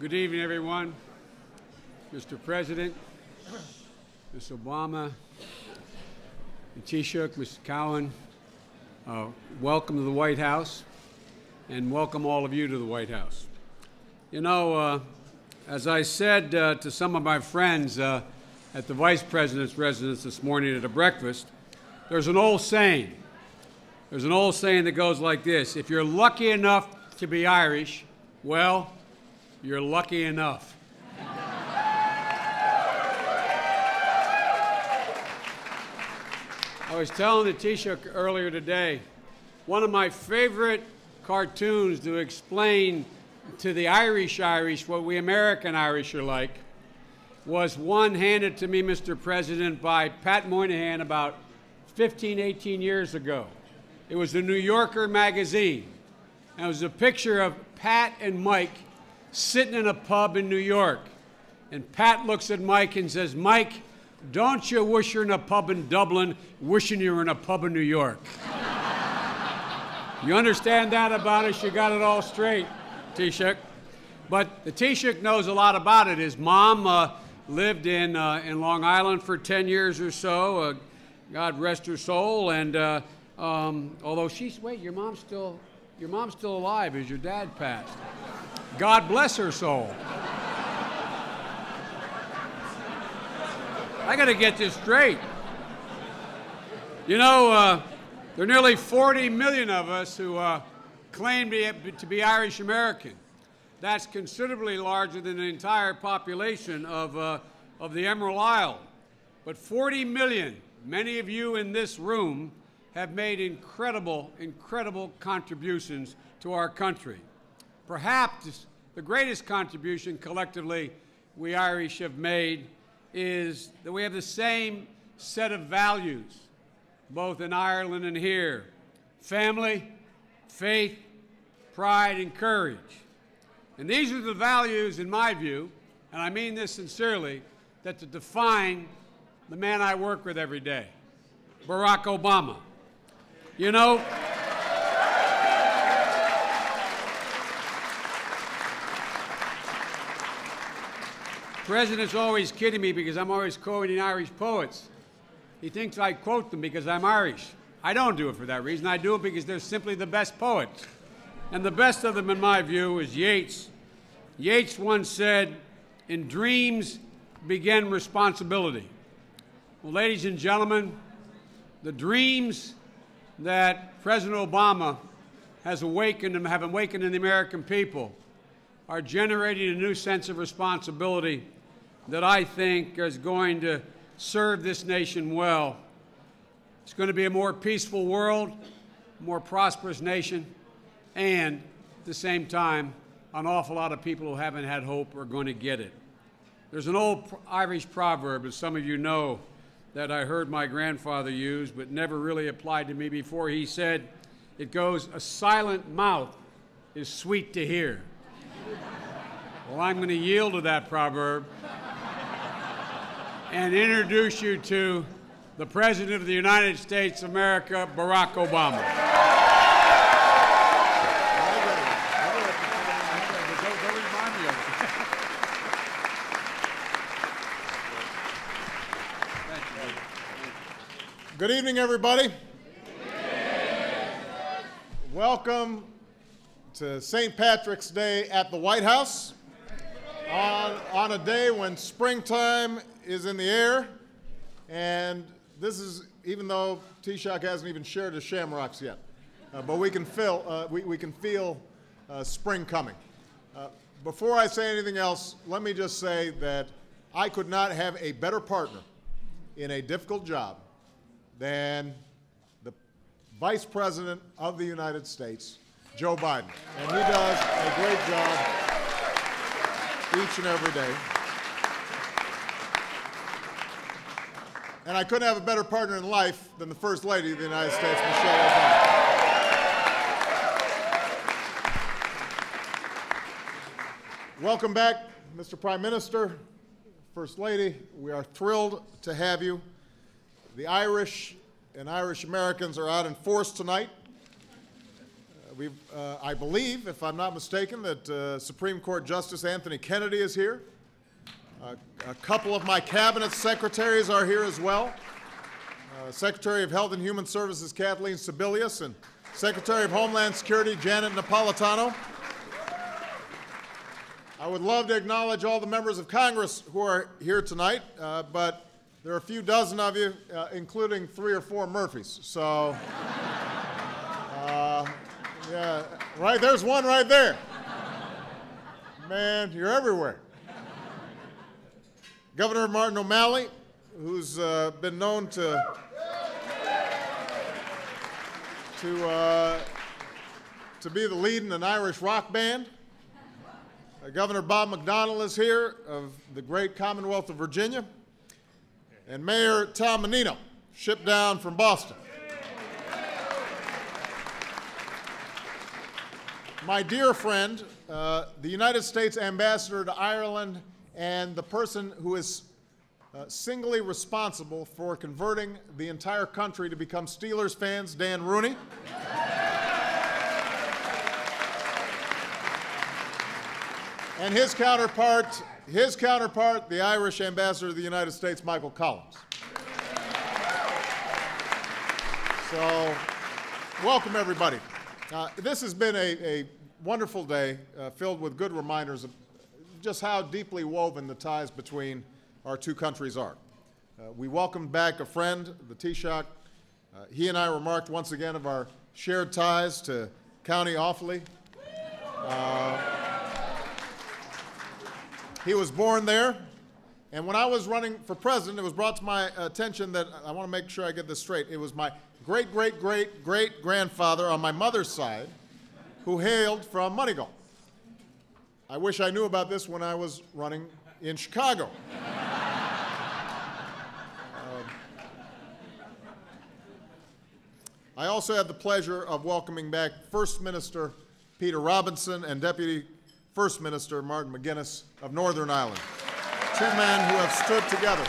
Good evening, everyone. Mr. President, Ms. Obama, and Taoiseach, Mr. Cowen, uh, welcome to the White House, and welcome all of you to the White House. You know, uh, as I said uh, to some of my friends uh, at the Vice President's residence this morning at a breakfast, there's an old saying. There's an old saying that goes like this If you're lucky enough to be Irish, well, you're lucky enough. I was telling the Taoiseach earlier today, one of my favorite cartoons to explain to the Irish Irish what we American Irish are like was one handed to me, Mr. President, by Pat Moynihan about 15, 18 years ago. It was the New Yorker magazine. And it was a picture of Pat and Mike sitting in a pub in New York. And Pat looks at Mike and says, Mike, don't you wish you're in a pub in Dublin, wishing you were in a pub in New York? you understand that about us? You got it all straight, Taoiseach. But the Taoiseach knows a lot about it. His mom uh, lived in, uh, in Long Island for 10 years or so. Uh, God rest her soul. And uh, um, although she's, wait, your mom's still, your mom's still alive as your dad passed. God bless her soul. I got to get this straight. You know, uh, there are nearly 40 million of us who uh, claim to be, to be, Irish American. That's considerably larger than the entire population of, uh, of the Emerald Isle. But 40 million, many of you in this room, have made incredible, incredible contributions to our country. Perhaps the greatest contribution collectively we Irish have made is that we have the same set of values, both in Ireland and here family, faith, pride, and courage. And these are the values, in my view, and I mean this sincerely, that to define the man I work with every day, Barack Obama. You know, president's always kidding me because I'm always quoting Irish poets. He thinks I quote them because I'm Irish. I don't do it for that reason. I do it because they're simply the best poets. And the best of them, in my view, is Yeats. Yeats once said, In dreams begin responsibility. Well, ladies and gentlemen, the dreams that President Obama has awakened and have awakened in the American people are generating a new sense of responsibility that I think is going to serve this nation well. It's going to be a more peaceful world, more prosperous nation, and at the same time, an awful lot of people who haven't had hope are going to get it. There's an old Irish proverb, as some of you know, that I heard my grandfather use, but never really applied to me before. He said, It goes, A silent mouth is sweet to hear. well, I'm going to yield to that proverb and introduce you to the President of the United States of America, Barack Obama. Good evening, everybody. Welcome to St. Patrick's Day at the White House on, on a day when springtime is in the air, and this is, even though Taoiseach hasn't even shared his shamrocks yet, uh, but we can feel, uh, we, we can feel uh, spring coming. Uh, before I say anything else, let me just say that I could not have a better partner in a difficult job than the Vice President of the United States, Joe Biden. And he does a great job each and every day. And I couldn't have a better partner in life than the First Lady of the United States, Michelle Obama. Welcome back, Mr. Prime Minister, First Lady. We are thrilled to have you. The Irish and Irish Americans are out in force tonight. Uh, we've, uh, I believe, if I'm not mistaken, that uh, Supreme Court Justice Anthony Kennedy is here. Uh, a couple of my cabinet secretaries are here as well. Uh, Secretary of Health and Human Services Kathleen Sebelius and Secretary of Homeland Security Janet Napolitano. I would love to acknowledge all the members of Congress who are here tonight, uh, but there are a few dozen of you, uh, including three or four Murphys. So, uh, yeah, right, there's one right there. Man, you're everywhere. Governor Martin O'Malley, who's uh, been known to to uh, to be the lead in an Irish rock band. Uh, Governor Bob McDonnell is here of the great Commonwealth of Virginia, and Mayor Tom Menino, shipped down from Boston. My dear friend, uh, the United States Ambassador to Ireland, and the person who is uh, singly responsible for converting the entire country to become Steelers fans, Dan Rooney. And his counterpart, his counterpart, the Irish ambassador to the United States, Michael Collins. So, welcome everybody. Uh, this has been a, a wonderful day uh, filled with good reminders of just how deeply woven the ties between our two countries are. Uh, we welcomed back a friend, the Taoiseach. Uh, he and I remarked once again of our shared ties to County Offaly. Uh, he was born there, and when I was running for president, it was brought to my attention that I want to make sure I get this straight. It was my great, great, great, great grandfather on my mother's side who hailed from Moneygall. I wish I knew about this when I was running in Chicago. Um, I also had the pleasure of welcoming back First Minister Peter Robinson and Deputy First Minister Martin McGuinness of Northern Ireland, two men who have stood together.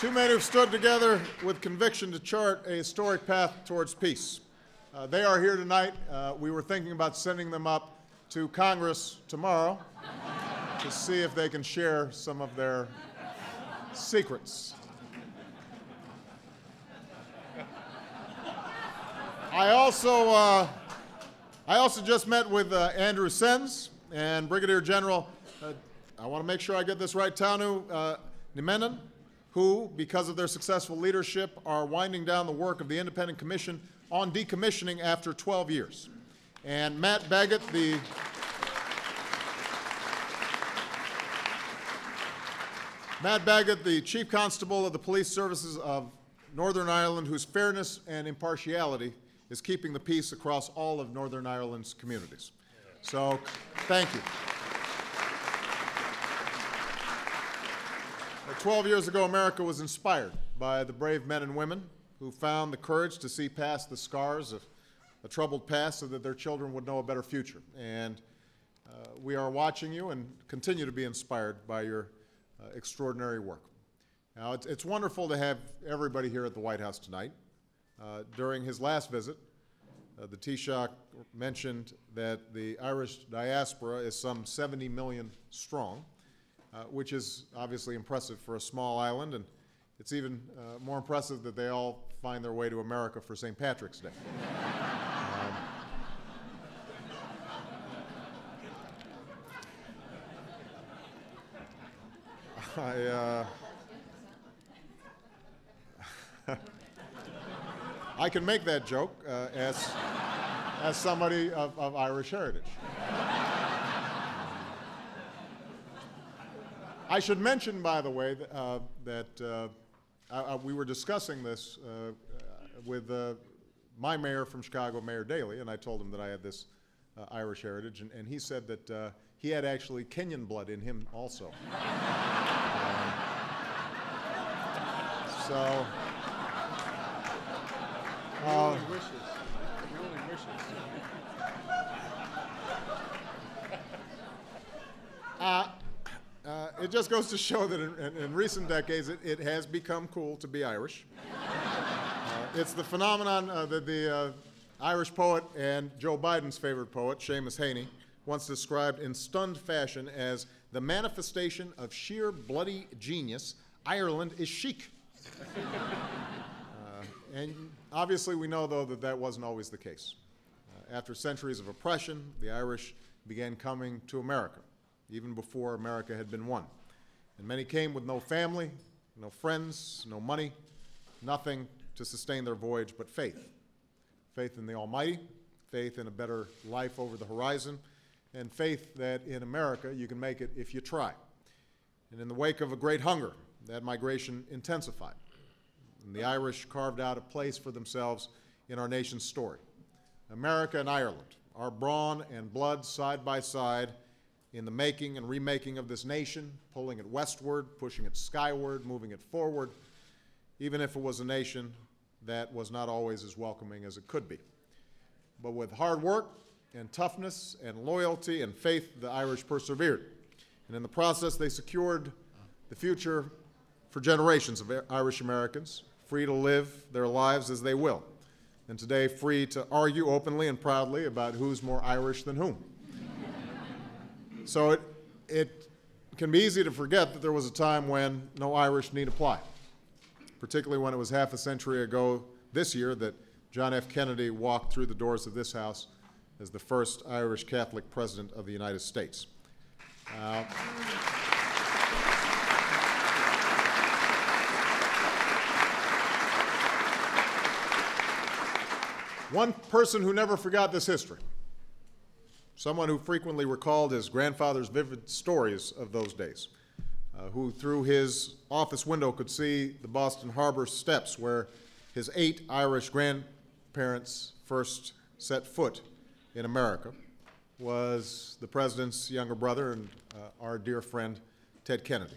Two men who've stood together with conviction to chart a historic path towards peace. Uh, they are here tonight. Uh, we were thinking about sending them up to Congress tomorrow to see if they can share some of their secrets. I also, uh, I also just met with uh, Andrew Sens and Brigadier General, uh, I want to make sure I get this right, Tauno uh, who, because of their successful leadership, are winding down the work of the Independent Commission on decommissioning after 12 years. And Matt Baggott, the Matt Baggott, the Chief Constable of the Police Services of Northern Ireland, whose fairness and impartiality is keeping the peace across all of Northern Ireland's communities. So, thank you. 12 years ago, America was inspired by the brave men and women who found the courage to see past the scars of a troubled past so that their children would know a better future. And uh, we are watching you and continue to be inspired by your uh, extraordinary work. Now, it's, it's, wonderful to have everybody here at the White House tonight. Uh, during his last visit, uh, the Taoiseach mentioned that the Irish diaspora is some 70 million strong, uh, which is obviously impressive for a small island, and it's even more impressive that they all find their way to America for St. Patrick's Day. um, I, uh, I can make that joke uh, as, as somebody of, of Irish heritage. I should mention, by the way, uh, that uh, I, we were discussing this uh, with uh, my mayor from Chicago, Mayor Daley, and I told him that I had this uh, Irish heritage, and, and, he said that uh, he had actually Kenyan blood in him also. So. Uh. Uh, uh, it just goes to show that in, in, in recent decades it, it, has become cool to be Irish. it's the phenomenon uh, that the uh, Irish poet and Joe Biden's favorite poet, Seamus Heaney, once described in stunned fashion as the manifestation of sheer bloody genius. Ireland is chic. uh, and obviously, we know, though, that that wasn't always the case. Uh, after centuries of oppression, the Irish began coming to America, even before America had been won. And many came with no family, no friends, no money, nothing to sustain their voyage but faith. Faith in the Almighty, faith in a better life over the horizon, and faith that in America you can make it if you try. And in the wake of a great hunger, that migration intensified. And the Irish carved out a place for themselves in our nation's story. America and Ireland, our brawn and blood side by side in the making and remaking of this nation, pulling it westward, pushing it skyward, moving it forward, even if it was a nation that was not always as welcoming as it could be. But with hard work and toughness and loyalty and faith, the Irish persevered. And in the process, they secured the future for generations of Irish Americans, free to live their lives as they will, and today free to argue openly and proudly about who's more Irish than whom. so it, it can be easy to forget that there was a time when no Irish need apply particularly when it was half a century ago this year that John F. Kennedy walked through the doors of this House as the first Irish Catholic President of the United States. Uh, one person who never forgot this history, someone who frequently recalled his grandfather's vivid stories of those days, uh, who through his office window could see the Boston Harbor steps where his eight Irish grandparents first set foot in America, was the president's younger brother and uh, our dear friend Ted Kennedy.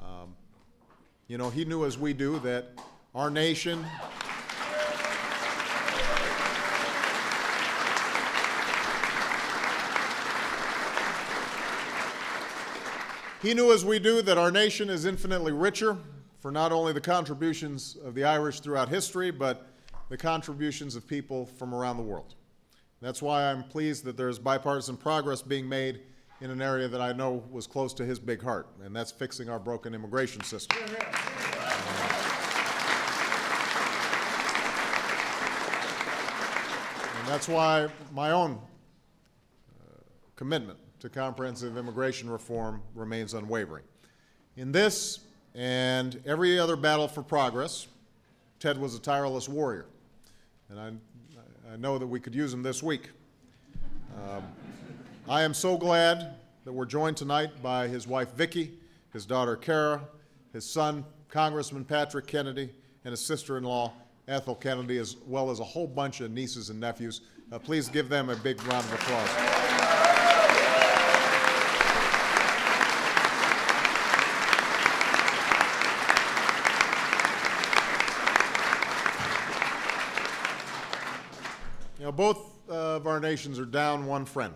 Um, you know, he knew as we do that our nation. He knew, as we do, that our nation is infinitely richer for not only the contributions of the Irish throughout history, but the contributions of people from around the world. That's why I'm pleased that there's bipartisan progress being made in an area that I know was close to his big heart, and that's fixing our broken immigration system. and that's why my own uh, commitment to comprehensive immigration reform remains unwavering. In this and every other battle for progress, Ted was a tireless warrior, and I, I know that we could use him this week. Um, I am so glad that we're joined tonight by his wife Vicki, his daughter Kara, his son Congressman Patrick Kennedy, and his sister-in-law Ethel Kennedy, as well as a whole bunch of nieces and nephews. Uh, please give them a big round of applause. know, both of our nations are down one friend,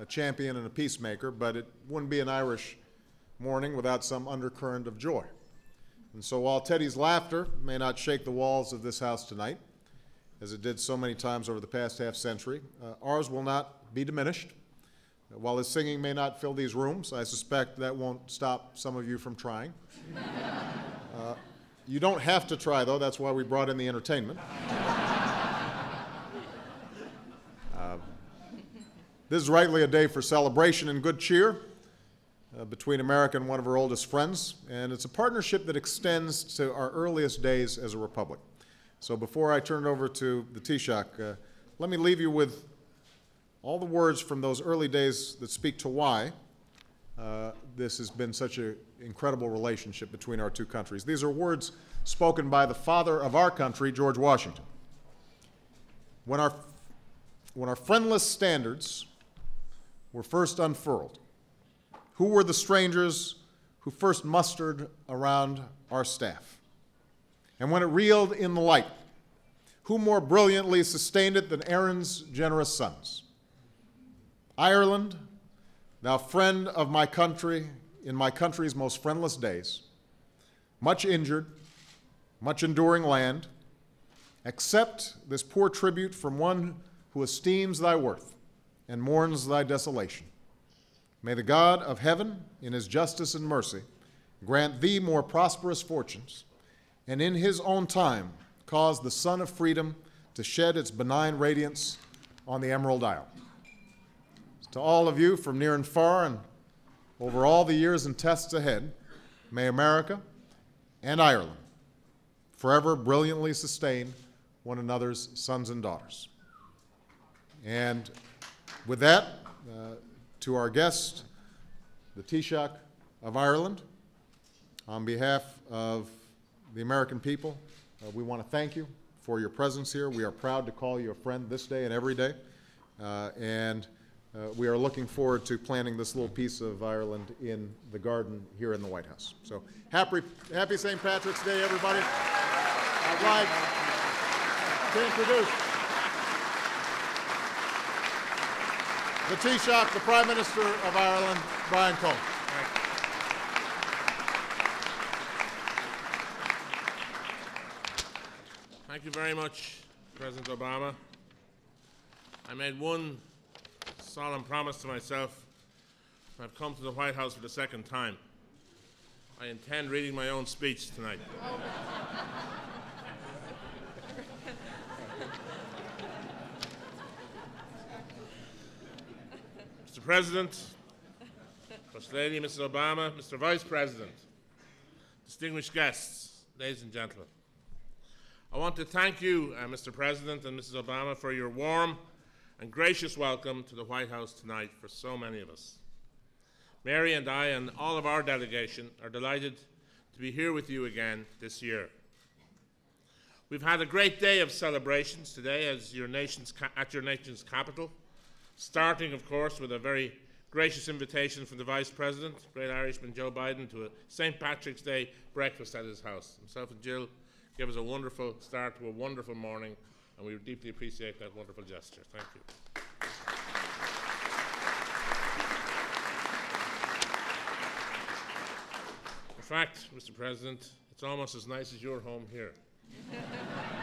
a champion and a peacemaker, but it wouldn't be an Irish morning without some undercurrent of joy. And so while Teddy's laughter may not shake the walls of this house tonight, as it did so many times over the past half century, uh, ours will not be diminished. While his singing may not fill these rooms, I suspect that won't stop some of you from trying. Uh, you don't have to try, though. That's why we brought in the entertainment. This is rightly a day for celebration and good cheer uh, between America and one of our oldest friends, and it's a partnership that extends to our earliest days as a republic. So before I turn it over to the Taoiseach, uh, let me leave you with all the words from those early days that speak to why uh, this has been such an incredible relationship between our two countries. These are words spoken by the father of our country, George Washington. When our, when our friendless standards were first unfurled? Who were the strangers who first mustered around our staff? And when it reeled in the light, who more brilliantly sustained it than Erin's generous sons? Ireland, thou friend of my country in my country's most friendless days, much injured, much enduring land, Accept this poor tribute from one who esteems thy worth and mourns thy desolation. May the God of heaven, in his justice and mercy, grant thee more prosperous fortunes, and in his own time cause the sun of freedom to shed its benign radiance on the Emerald Isle. To all of you from near and far and over all the years and tests ahead, may America and Ireland forever brilliantly sustain one another's sons and daughters. And with that, uh, to our guest, the Taoiseach of Ireland, on behalf of the American people, uh, we want to thank you for your presence here. We are proud to call you a friend this day and every day. Uh, and uh, we are looking forward to planting this little piece of Ireland in the garden here in the White House. So happy, happy St. Patrick's Day, everybody. I'd like to introduce the Taoiseach, the Prime Minister of Ireland, Brian Cowen. Thank you very much, President Obama. I made one solemn promise to myself. I've come to the White House for the second time. I intend reading my own speech tonight. President, First Lady, Mrs. Obama, Mr. Vice President, distinguished guests, ladies and gentlemen. I want to thank you, uh, Mr. President and Mrs. Obama, for your warm and gracious welcome to the White House tonight for so many of us. Mary and I and all of our delegation are delighted to be here with you again this year. We've had a great day of celebrations today your at your nation's capital, starting, of course, with a very gracious invitation from the Vice President, great Irishman Joe Biden, to a St. Patrick's Day breakfast at his house. Himself and Jill gave us a wonderful start to a wonderful morning, and we deeply appreciate that wonderful gesture. Thank you. In fact, Mr. President, it's almost as nice as your home here.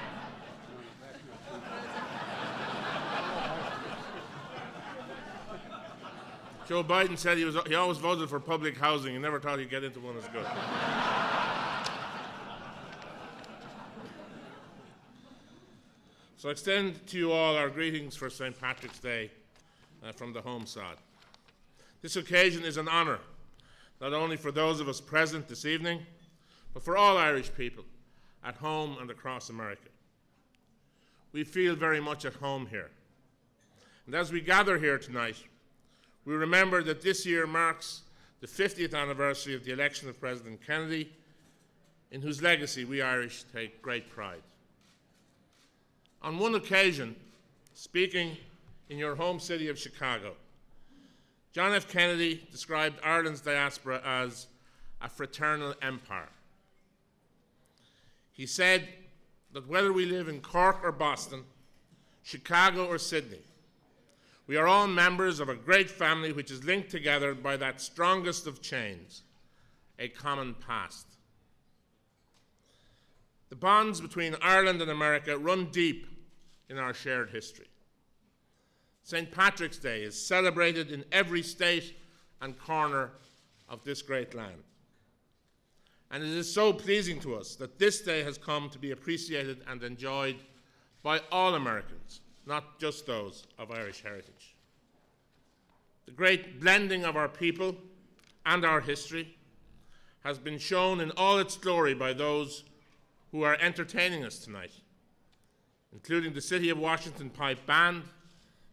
Joe Biden said he, was, he always voted for public housing. He never thought he'd get into one as good. so I extend to you all our greetings for St. Patrick's Day uh, from the home side. This occasion is an honour, not only for those of us present this evening, but for all Irish people at home and across America. We feel very much at home here. And as we gather here tonight, we remember that this year marks the 50th anniversary of the election of President Kennedy, in whose legacy we Irish take great pride. On one occasion, speaking in your home city of Chicago, John F. Kennedy described Ireland's diaspora as a fraternal empire. He said that whether we live in Cork or Boston, Chicago or Sydney, we are all members of a great family which is linked together by that strongest of chains, a common past. The bonds between Ireland and America run deep in our shared history. St. Patrick's Day is celebrated in every state and corner of this great land. And it is so pleasing to us that this day has come to be appreciated and enjoyed by all Americans not just those of Irish heritage. The great blending of our people and our history has been shown in all its glory by those who are entertaining us tonight, including the City of Washington Pipe Band,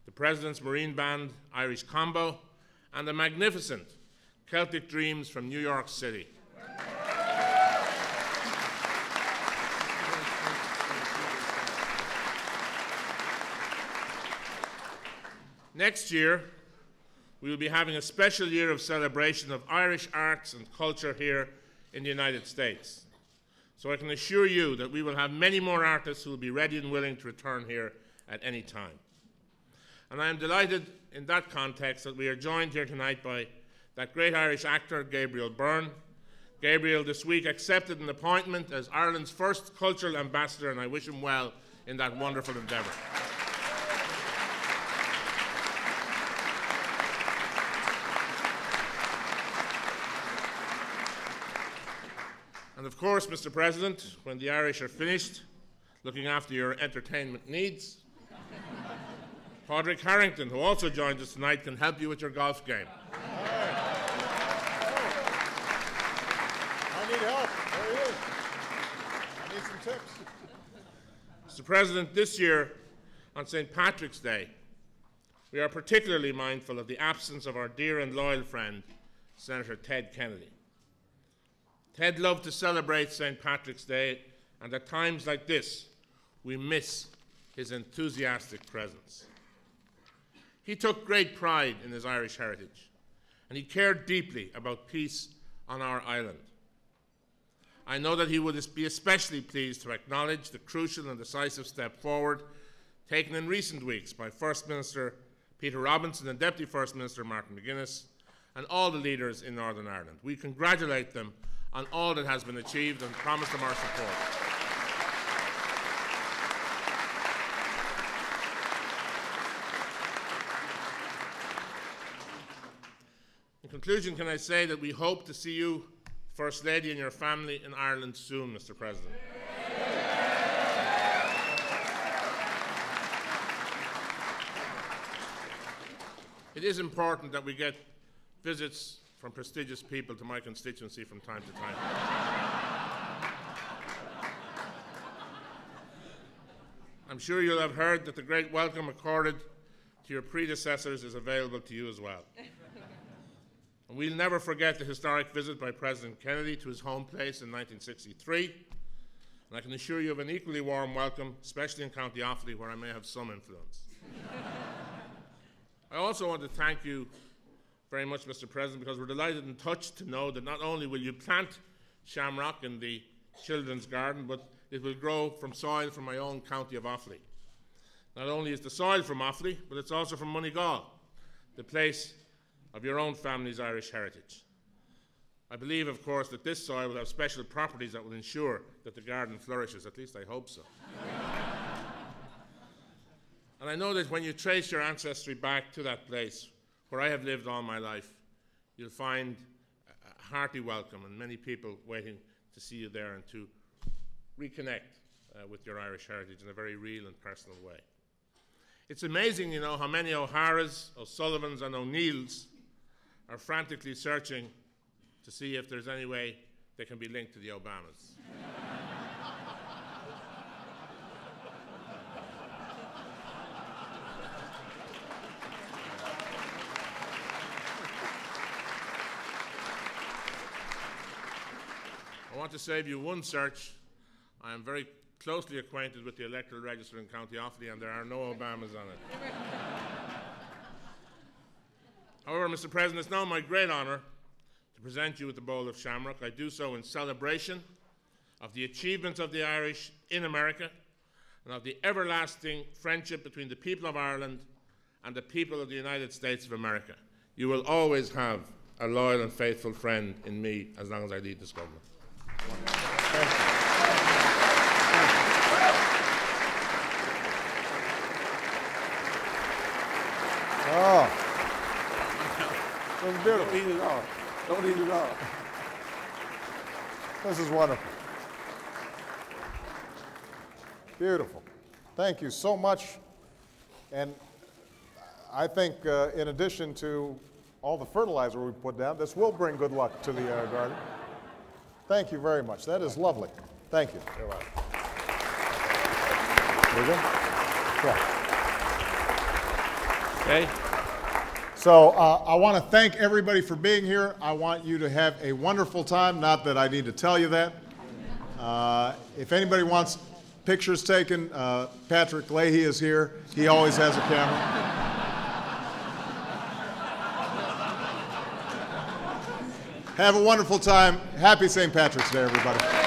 the President's Marine Band Irish Combo, and the magnificent Celtic Dreams from New York City. Next year, we will be having a special year of celebration of Irish arts and culture here in the United States. So I can assure you that we will have many more artists who will be ready and willing to return here at any time. And I am delighted in that context that we are joined here tonight by that great Irish actor, Gabriel Byrne. Gabriel this week accepted an appointment as Ireland's first cultural ambassador, and I wish him well in that wonderful endeavour. And of course, Mr. President, when the Irish are finished looking after your entertainment needs, Padraig Harrington, who also joins us tonight, can help you with your golf game. I need help. There he is. I need some tips. Mr. President, this year, on St. Patrick's Day, we are particularly mindful of the absence of our dear and loyal friend, Senator Ted Kennedy. Ted loved to celebrate St. Patrick's Day, and at times like this, we miss his enthusiastic presence. He took great pride in his Irish heritage, and he cared deeply about peace on our island. I know that he would be especially pleased to acknowledge the crucial and decisive step forward taken in recent weeks by First Minister Peter Robinson and Deputy First Minister Martin McGuinness and all the leaders in Northern Ireland. We congratulate them on all that has been achieved and promise them our support. In conclusion, can I say that we hope to see you, First Lady, and your family in Ireland soon, Mr. President. It is important that we get visits from prestigious people to my constituency from time to time. I'm sure you'll have heard that the great welcome accorded to your predecessors is available to you as well. and we'll never forget the historic visit by President Kennedy to his home place in 1963. And I can assure you of an equally warm welcome, especially in County Offaly, where I may have some influence. I also want to thank you very much, Mr. President, because we're delighted and touched to know that not only will you plant shamrock in the children's garden, but it will grow from soil from my own county of Offaly. Not only is the soil from Offaly, but it's also from Moneygall, the place of your own family's Irish heritage. I believe, of course, that this soil will have special properties that will ensure that the garden flourishes. At least I hope so. And I know that when you trace your ancestry back to that place where I have lived all my life, you'll find a hearty welcome and many people waiting to see you there and to reconnect uh, with your Irish heritage in a very real and personal way. It's amazing, you know, how many O'Haras, O'Sullivans, and O'Neills are frantically searching to see if there's any way they can be linked to the Obamas. want to save you one search. I am very closely acquainted with the electoral register in County Offaly, and there are no Obamas on it. However, Mr. President, it's now my great honour to present you with the bowl of shamrock. I do so in celebration of the achievements of the Irish in America and of the everlasting friendship between the people of Ireland and the people of the United States of America. You will always have a loyal and faithful friend in me as long as I lead this government. Oh. This is beautiful. Don't eat it all. Don't eat it all. This is wonderful. Beautiful. Thank you so much. And I think, uh, in addition to all the fertilizer we put down, this will bring good luck to the uh, garden. Thank you very much. That is lovely. Thank you. You're welcome. There you go. Yeah. Okay. So uh, I want to thank everybody for being here. I want you to have a wonderful time. Not that I need to tell you that. Uh, if anybody wants pictures taken, uh, Patrick Leahy is here. He always has a camera. Have a wonderful time. Happy St. Patrick's Day, everybody.